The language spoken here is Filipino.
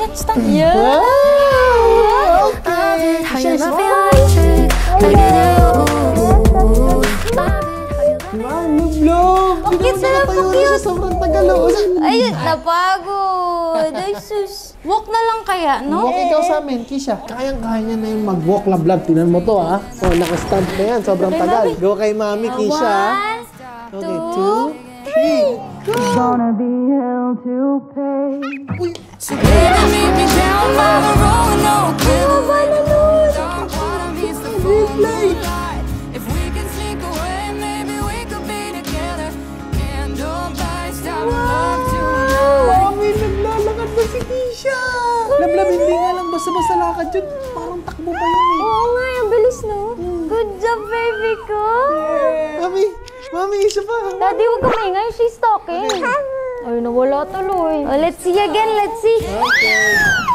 Stand. Yeah! Wow! Okay! How you love me electric, like I do. Man, love, love! Ang cute na lang, ang cute. sobrang tagal. oh. Ay, napagod. Ay, sus. Walk na lang kaya, no? Walk ikaw sa amin, Kisha. Kayang-kaya niya na yung mag-walk love love. Tingnan mo to ha. Oh, naka-stand na yan. Sobrang Okay, tagal. mami. Go kay Mami, Kisha. ha? One, Okay, two, two, three. Gonna be hell to pay. So baby, Love, hindi nga lang basta-basta lakad yun. Parang takbo pa yun eh. Oo nga, ang bilis, no? Good job, baby ko. Mami, Mami, isa pa. Daddy, huwag ka maingay. She's talking. Ay, nawala tuloy. Oh, let's see again. Let's see. Okay.